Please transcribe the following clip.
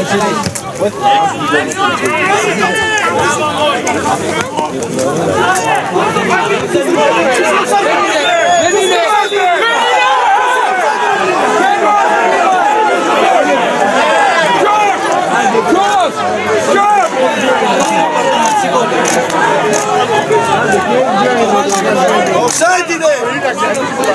Ismael. Dito Sai, Dine!